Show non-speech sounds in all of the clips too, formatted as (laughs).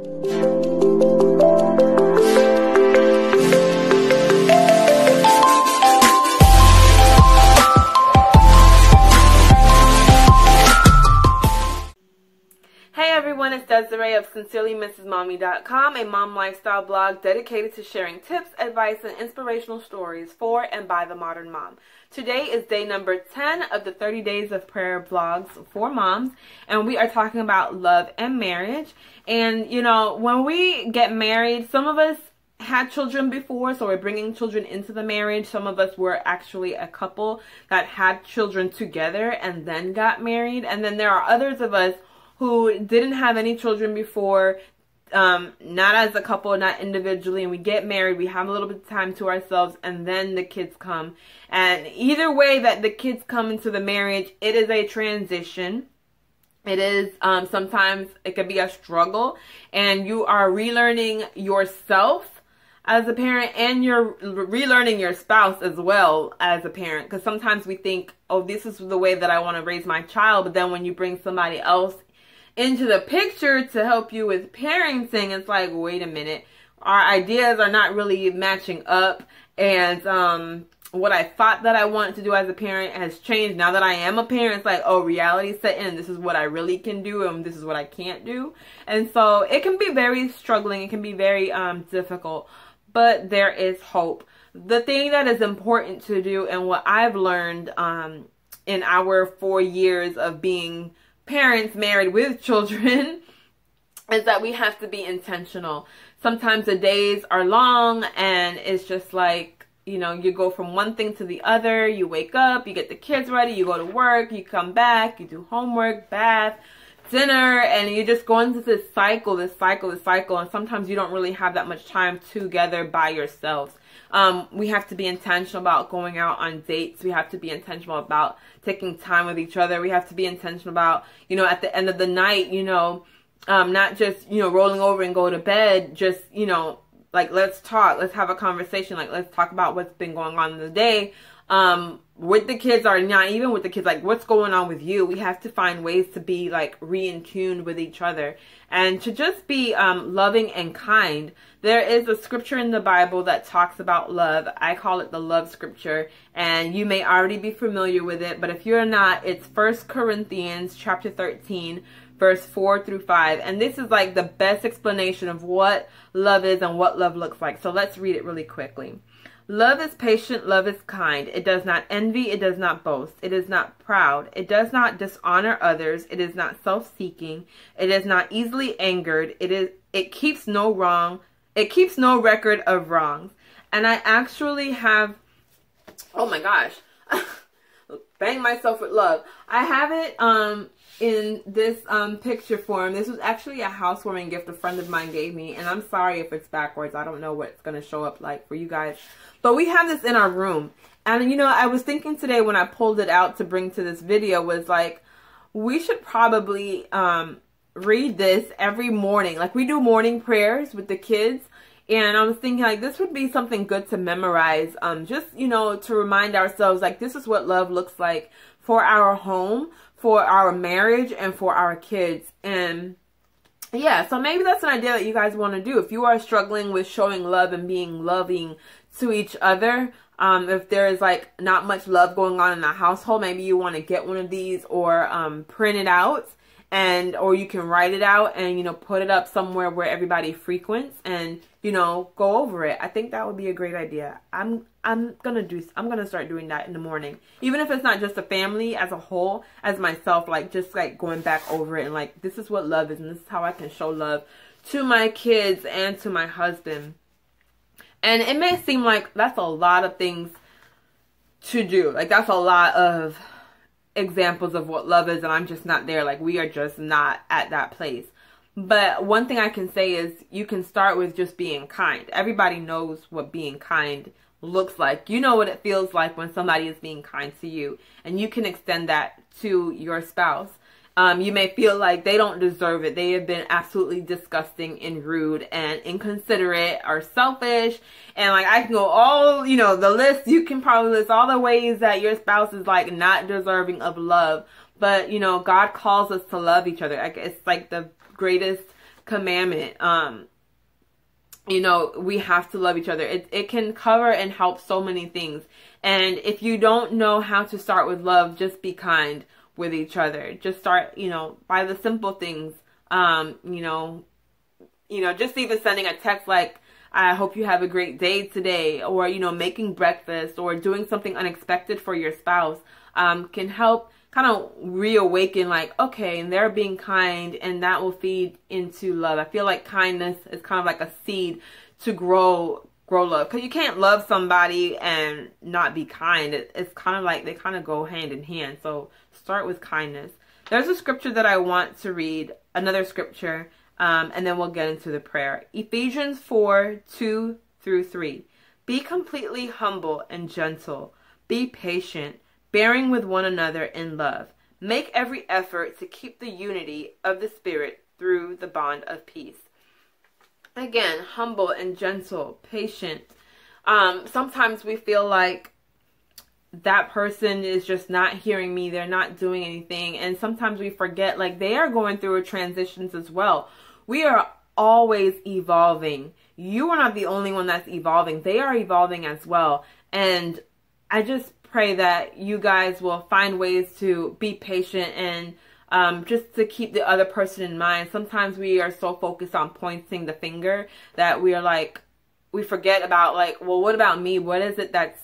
everyone, SincerelyMrsMommy.com, a mom lifestyle blog dedicated to sharing tips, advice, and inspirational stories for and by the modern mom. Today is day number 10 of the 30 Days of Prayer vlogs for moms, and we are talking about love and marriage. And, you know, when we get married, some of us had children before, so we're bringing children into the marriage. Some of us were actually a couple that had children together and then got married. And then there are others of us who didn't have any children before, um, not as a couple, not individually, and we get married, we have a little bit of time to ourselves, and then the kids come. And either way that the kids come into the marriage, it is a transition. It is um, sometimes it could be a struggle, and you are relearning yourself as a parent and you're relearning your spouse as well as a parent because sometimes we think oh this is the way that i want to raise my child but then when you bring somebody else into the picture to help you with parenting, it's like, wait a minute, our ideas are not really matching up. And um, what I thought that I wanted to do as a parent has changed. Now that I am a parent, it's like, oh, reality set in. This is what I really can do, and this is what I can't do. And so it can be very struggling. It can be very um, difficult, but there is hope. The thing that is important to do, and what I've learned um, in our four years of being parents married with children (laughs) is that we have to be intentional. Sometimes the days are long and it's just like, you know, you go from one thing to the other. You wake up, you get the kids ready, you go to work, you come back, you do homework, bath, dinner, and you just go into this cycle, this cycle, this cycle. And sometimes you don't really have that much time together by yourselves. Um, we have to be intentional about going out on dates. We have to be intentional about taking time with each other. We have to be intentional about, you know, at the end of the night, you know, um, not just, you know, rolling over and go to bed, just, you know, like let's talk, let's have a conversation, like let's talk about what's been going on in the day. Um, with the kids or not even with the kids, like what's going on with you? We have to find ways to be like re in tune with each other and to just be um, loving and kind. There is a scripture in the Bible that talks about love. I call it the love scripture, and you may already be familiar with it, but if you're not, it's First Corinthians chapter 13, verse 4 through 5. And this is like the best explanation of what love is and what love looks like. So let's read it really quickly. Love is patient, love is kind. It does not envy, it does not boast, it is not proud, it does not dishonor others, it is not self-seeking, it is not easily angered, it is it keeps no wrong, it keeps no record of wrongs. And I actually have oh my gosh. (laughs) Bang myself with love. I have it um in this um, picture form. This was actually a housewarming gift a friend of mine gave me. And I'm sorry if it's backwards. I don't know what it's going to show up like for you guys. But we have this in our room. And, you know, I was thinking today when I pulled it out to bring to this video was like, we should probably um, read this every morning. Like, we do morning prayers with the kids. And I was thinking, like, this would be something good to memorize. Um, just, you know, to remind ourselves, like, this is what love looks like for our home, for our marriage, and for our kids. And yeah, so maybe that's an idea that you guys want to do. If you are struggling with showing love and being loving to each other. Um, if there is like not much love going on in the household, maybe you want to get one of these or um, print it out and or you can write it out and you know put it up somewhere where everybody frequents and you know go over it. I think that would be a great idea. I'm i'm gonna do i'm gonna start doing that in the morning. Even if it's not just a family as a whole as myself like just like going back over it and like this is what love is and this is how i can show love to my kids and to my husband. And it may seem like that's a lot of things to do. Like that's a lot of examples of what love is and I'm just not there. Like we are just not at that place. But one thing I can say is you can start with just being kind. Everybody knows what being kind looks like. You know what it feels like when somebody is being kind to you. And you can extend that to your spouse. Um, you may feel like they don't deserve it. They have been absolutely disgusting and rude and inconsiderate or selfish. And like I can go all, you know, the list, you can probably list all the ways that your spouse is like not deserving of love. But, you know, God calls us to love each other. It's like the greatest commandment. Um, you know, we have to love each other. It, it can cover and help so many things. And if you don't know how to start with love, just be kind with each other. Just start, you know, by the simple things. Um, you know, you know, just even sending a text like, I hope you have a great day today, or, you know, making breakfast or doing something unexpected for your spouse, um, can help kind of reawaken like okay and they're being kind and that will feed into love i feel like kindness is kind of like a seed to grow grow love because you can't love somebody and not be kind it, it's kind of like they kind of go hand in hand so start with kindness there's a scripture that i want to read another scripture um, and then we'll get into the prayer ephesians 4 2 through 3 be completely humble and gentle be patient bearing with one another in love. Make every effort to keep the unity of the Spirit through the bond of peace. Again, humble and gentle, patient. Um, sometimes we feel like that person is just not hearing me, they're not doing anything. And sometimes we forget, like, they are going through transitions as well. We are always evolving. You are not the only one that's evolving, they are evolving as well. And I just pray that you guys will find ways to be patient and um, just to keep the other person in mind. Sometimes we are so focused on pointing the finger that we are like, we forget about like, well, what about me? What is it that's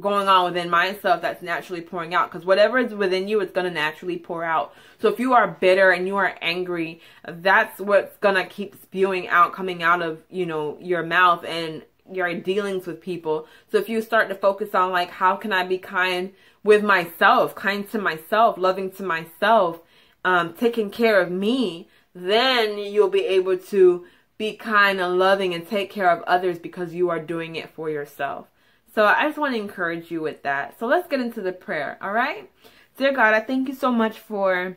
going on within myself that's naturally pouring out? Because whatever is within you, it's going to naturally pour out. So if you are bitter and you are angry, that's what's going to keep spewing out, coming out of, you know, your mouth. And your dealings with people. So if you start to focus on like how can I be kind with myself, kind to myself, loving to myself, um, taking care of me, then you'll be able to be kind and loving and take care of others because you are doing it for yourself. So I just want to encourage you with that. So let's get into the prayer, all right? Dear God, I thank you so much for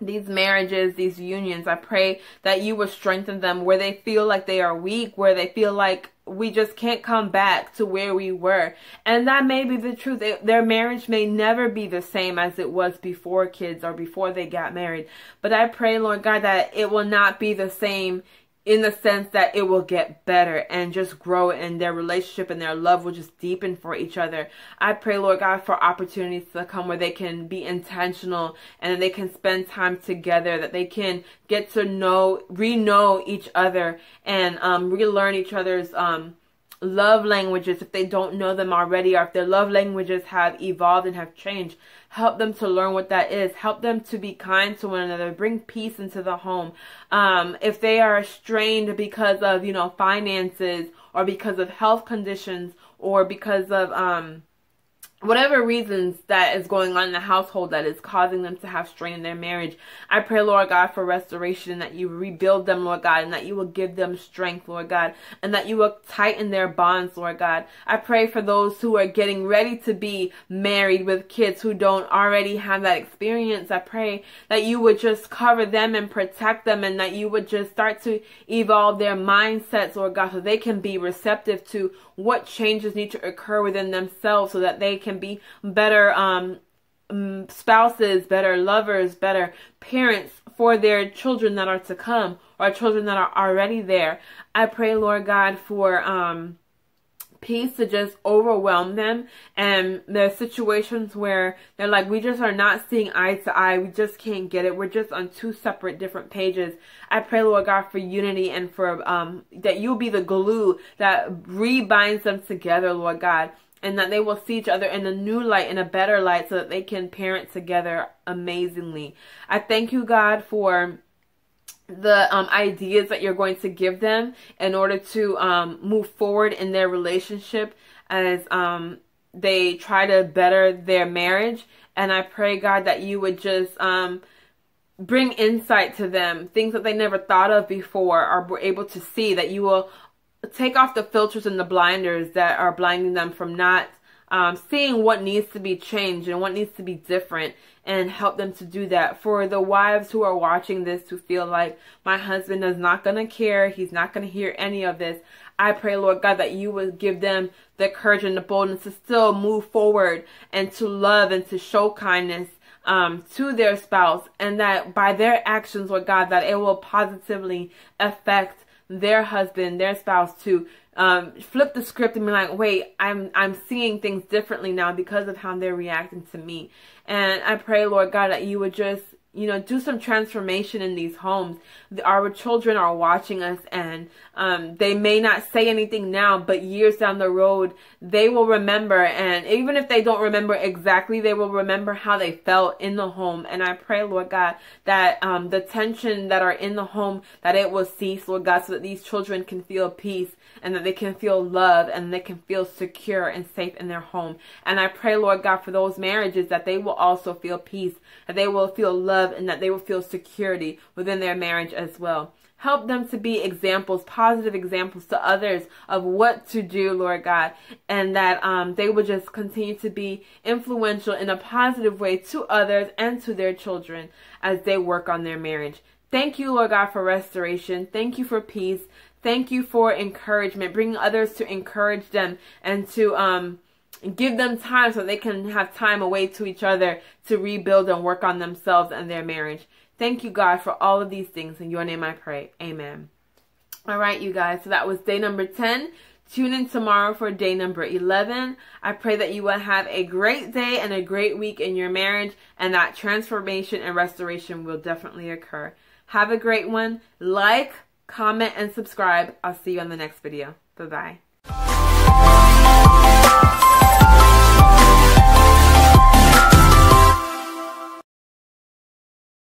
these marriages, these unions. I pray that you will strengthen them where they feel like they are weak, where they feel like we just can't come back to where we were. And that may be the truth. their marriage may never be the same as it was before kids or before they got married. But I pray, Lord God, that it will not be the same in the sense that it will get better and just grow and their relationship and their love will just deepen for each other. I pray, Lord God, for opportunities to come where they can be intentional and they can spend time together, that they can get to know, re-know each other and um, relearn each other's um, love languages if they don't know them already or if their love languages have evolved and have changed. Help them to learn what that is. Help them to be kind to one another. Bring peace into the home. Um, if they are strained because of, you know, finances or because of health conditions or because of, um, whatever reasons that is going on in the household that is causing them to have strain in their marriage. I pray, Lord God, for restoration, that you rebuild them, Lord God, and that you will give them strength, Lord God, and that you will tighten their bonds, Lord God. I pray for those who are getting ready to be married with kids who don't already have that experience. I pray that you would just cover them and protect them and that you would just start to evolve their mindsets, Lord God, so they can be receptive to what changes need to occur within themselves so that they can be better um, mm, spouses, better lovers, better parents for their children that are to come or children that are already there. I pray, Lord God, for um, peace to just overwhelm them. And are situations where they're like, we just are not seeing eye to eye. We just can't get it. We're just on two separate different pages. I pray, Lord God, for unity and for um, that you'll be the glue that rebinds them together, Lord God and that they will see each other in a new light, in a better light, so that they can parent together amazingly. I thank you, God, for the um, ideas that you're going to give them in order to um, move forward in their relationship as um, they try to better their marriage. And I pray, God, that you would just um, bring insight to them, things that they never thought of before or were able to see, that you will take off the filters and the blinders that are blinding them from not um, seeing what needs to be changed and what needs to be different and help them to do that. For the wives who are watching this who feel like my husband is not going to care, he's not going to hear any of this, I pray, Lord God, that you would give them the courage and the boldness to still move forward and to love and to show kindness um, to their spouse, and that by their actions, Lord God, that it will positively affect their husband, their spouse to um, flip the script and be like, wait, I'm I'm seeing things differently now because of how they're reacting to me. And I pray, Lord God, that you would just you know, do some transformation in these homes. Our children are watching us and um, they may not say anything now, but years down the road, they will remember. And even if they don't remember exactly, they will remember how they felt in the home. And I pray, Lord God, that um, the tension that are in the home, that it will cease, Lord God, so that these children can feel peace and that they can feel love and they can feel secure and safe in their home. And I pray, Lord God, for those marriages that they will also feel peace, that they will feel love, and that they will feel security within their marriage as well. Help them to be examples, positive examples to others of what to do, Lord God, and that um, they will just continue to be influential in a positive way to others and to their children as they work on their marriage. Thank you, Lord God, for restoration. Thank you for peace. Thank you for encouragement, bringing others to encourage them and to um, give them time so they can have time away to each other to rebuild and work on themselves and their marriage. Thank you, God, for all of these things. In your name I pray. Amen. All right, you guys. So that was day number 10. Tune in tomorrow for day number 11. I pray that you will have a great day and a great week in your marriage and that transformation and restoration will definitely occur. Have a great one. Like, comment, and subscribe. I'll see you on the next video. Bye-bye.